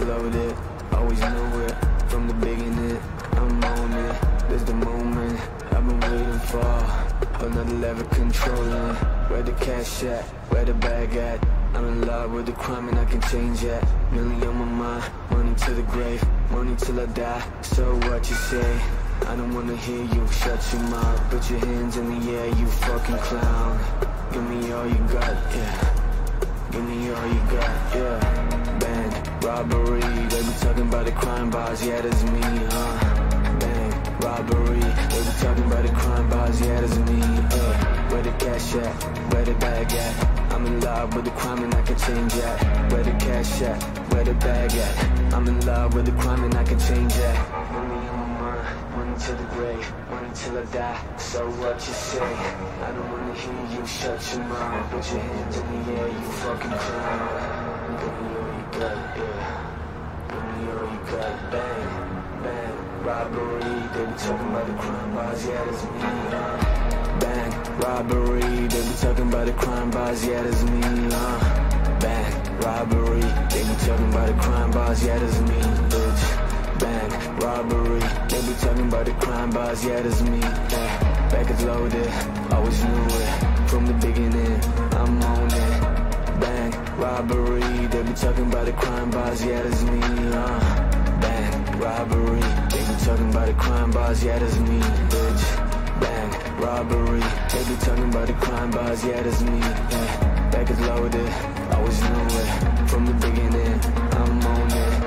loaded, always knew it from the beginning. I'm on it, there's the moment I've been waiting for. Another level controlling. Where the cash at? Where the bag at? I'm in love with the crime and I can change that. Million on my mind, money to the grave, money till I die. So what you say? I don't wanna hear you shut your mouth. Put your hands in the air, you fucking clown. Give me all you got, yeah. Boss, yeah, that's me, huh? Bang, robbery. They be talking about the crime boss, yeah, that's me, uh. Where the cash at? Where the bag at? I'm in love with the crime and I can change that. Where the cash at? Where the bag at? I'm in love with the crime and I can change that. Money on my mind, money to the grave, till I die. So what you say? I don't wanna hear you shut your mouth. Put your hands in the air, you fucking clown. Give me all you got, yeah. You got, bang, bang, robbery. They be talking about the crime boss, yeah, that's me. Uh. Bang, robbery. They be talking about the crime boss, yeah, that's me. Uh. Bang, robbery. They be talking about the crime boss, yeah, that's me, bitch. Bang, robbery. They be talking about the crime boss, yeah, that's me. Yeah. Back is loaded, always knew it. Talking about the crime boss, yeah, that's me. Uh. Bang, robbery. They be talking about the crime boss, yeah, that's me, bitch. Bang, robbery. They be talking about the crime boss, yeah, that's me. Yeah. Back is loaded, always knew it. From the beginning, I'm on it.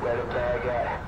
Where the bag at?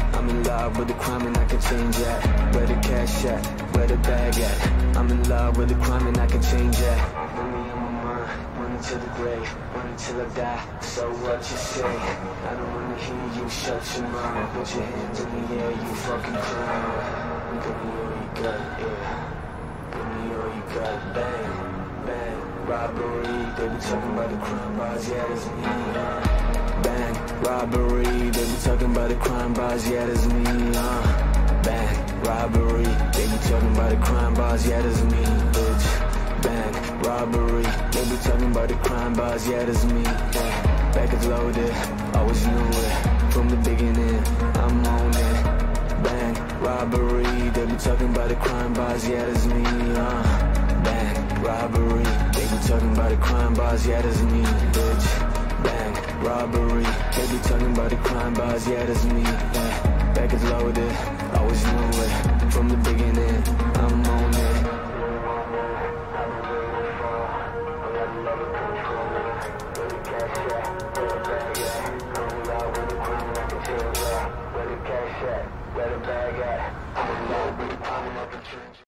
In love with the crime and I can change that. Where the cash at? Where the bag at? I'm in love with the crime and I can change that. Money on my mind, money to the grave, money till I die. So what you say? I don't wanna hear you shut your mouth. Put your hands in the air, you fucking clown. Give me all you got, yeah. Give me all you got, bang, bang, robbery. They be talking about the crime boss, yeah, that's me. Bang, robbery. They be talking about the crime boss, yeah, that's me. Uh. Bang, robbery. They be talking about the crime boss, yeah, that's me, bitch. Bang, robbery. They be talking about the crime boss, yeah, that's me. Yeah. Back is loaded, always knew it. From the beginning, I'm on it. Bang, robbery. They be talking about the crime boss, yeah, that's me. Uh. Bang, robbery. They be talking about the crime boss, yeah, that's me, bitch. Bang, robbery. They be crime boss, yeah, that's me. Yeah. Back is loaded, always knew it. From the beginning,